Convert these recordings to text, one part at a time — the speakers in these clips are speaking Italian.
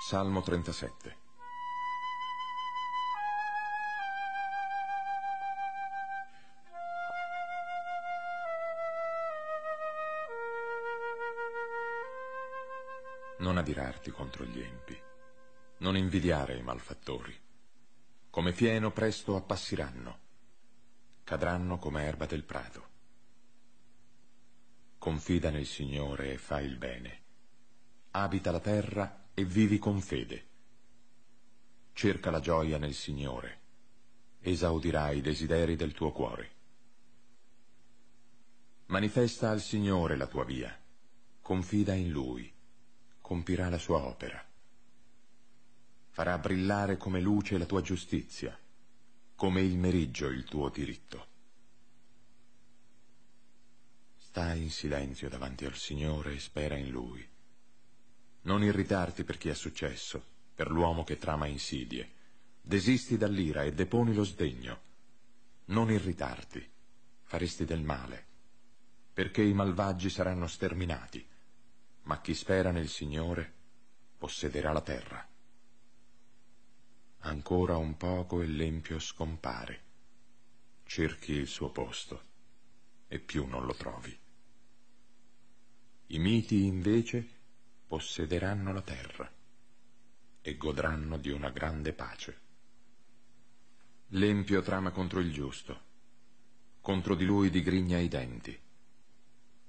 Salmo 37 Non adirarti contro gli empi, non invidiare i malfattori. Come fieno presto appassiranno, cadranno come erba del prato. Confida nel Signore e fai il bene. Abita la terra e vivi con fede. Cerca la gioia nel Signore. Esaudirai i desideri del tuo cuore. Manifesta al Signore la tua via. Confida in Lui. Compirà la sua opera. Farà brillare come luce la tua giustizia, come il meriggio il tuo diritto. Stai in silenzio davanti al Signore e spera in Lui. Non irritarti per chi è successo, per l'uomo che trama insidie. Desisti dall'ira e deponi lo sdegno. Non irritarti, faresti del male, perché i malvagi saranno sterminati, ma chi spera nel Signore possederà la terra. Ancora un poco e l'empio scompare. Cerchi il suo posto e più non lo trovi. I miti invece possederanno la terra e godranno di una grande pace. L'empio trama contro il giusto, contro di lui digrigna i denti,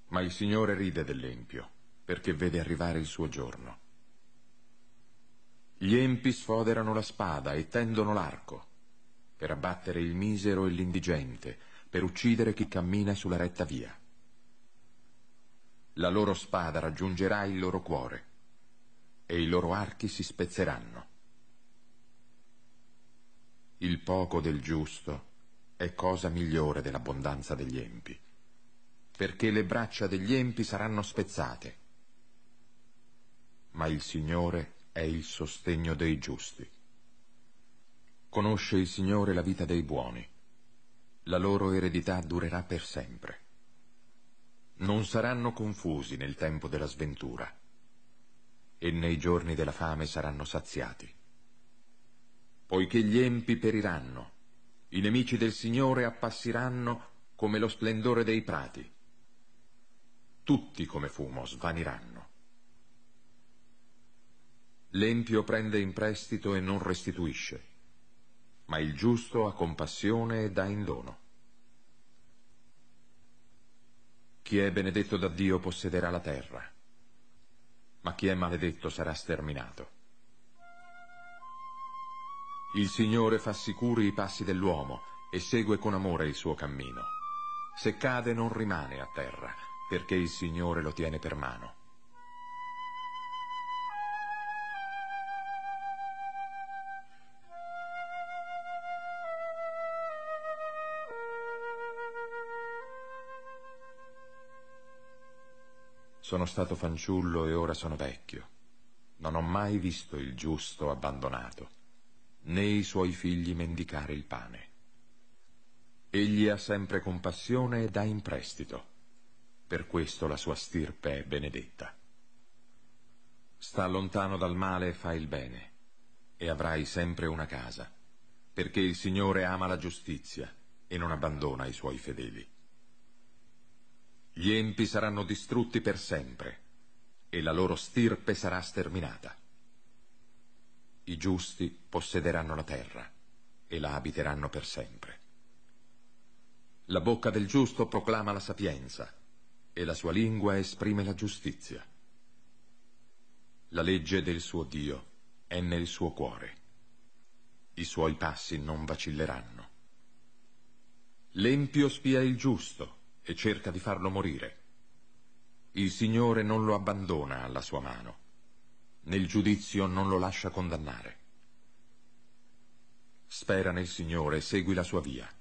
ma il Signore ride dell'empio perché vede arrivare il suo giorno. Gli empi sfoderano la spada e tendono l'arco per abbattere il misero e l'indigente, per uccidere chi cammina sulla retta via. La loro spada raggiungerà il loro cuore e i loro archi si spezzeranno. Il poco del giusto è cosa migliore dell'abbondanza degli empi, perché le braccia degli empi saranno spezzate. Ma il Signore è il sostegno dei giusti. Conosce il Signore la vita dei buoni la loro eredità durerà per sempre. Non saranno confusi nel tempo della sventura e nei giorni della fame saranno saziati. Poiché gli empi periranno, i nemici del Signore appassiranno come lo splendore dei prati. Tutti come fumo svaniranno. L'empio prende in prestito e non restituisce ma il giusto ha compassione e dà in dono. Chi è benedetto da Dio possederà la terra, ma chi è maledetto sarà sterminato. Il Signore fa sicuri i passi dell'uomo e segue con amore il suo cammino. Se cade non rimane a terra, perché il Signore lo tiene per mano. Sono stato fanciullo e ora sono vecchio. Non ho mai visto il giusto abbandonato, né i suoi figli mendicare il pane. Egli ha sempre compassione e dà in prestito. Per questo la sua stirpe è benedetta. Sta lontano dal male e fa il bene, e avrai sempre una casa, perché il Signore ama la giustizia e non abbandona i suoi fedeli. Gli empi saranno distrutti per sempre e la loro stirpe sarà sterminata. I giusti possederanno la terra e la abiteranno per sempre. La bocca del giusto proclama la sapienza e la sua lingua esprime la giustizia. La legge del suo Dio è nel suo cuore. I suoi passi non vacilleranno. L'empio spia il giusto e cerca di farlo morire. Il Signore non lo abbandona alla sua mano. Nel giudizio non lo lascia condannare. Spera nel Signore e segui la sua via.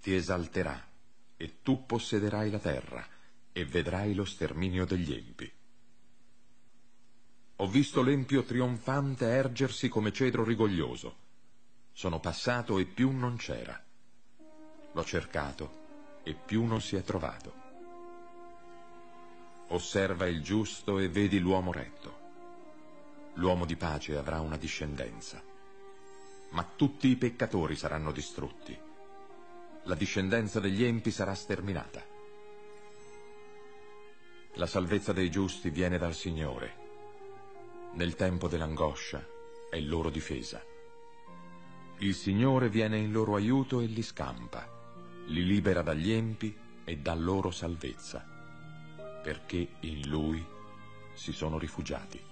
Ti esalterà e tu possederai la terra e vedrai lo sterminio degli empi. Ho visto l'empio trionfante ergersi come cedro rigoglioso. Sono passato e più non c'era. L'ho cercato e più non si è trovato. Osserva il giusto e vedi l'uomo retto. l'uomo di pace avrà una discendenza. Ma tutti i peccatori saranno distrutti. La discendenza degli empi sarà sterminata. La salvezza dei giusti viene dal Signore. Nel tempo dell'angoscia è loro difesa. Il Signore viene in loro aiuto e li scampa, li libera dagli empi e dà loro salvezza, perché in Lui si sono rifugiati.